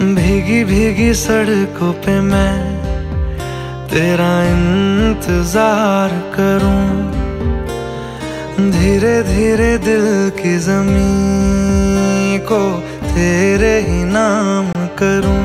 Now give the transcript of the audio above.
भीगी भीगी सड़कों पे मैं तेरा इंतज़ार करूँ। धीरे धीरे दिल की ज़मीन को तेरे ही नाम करूँ।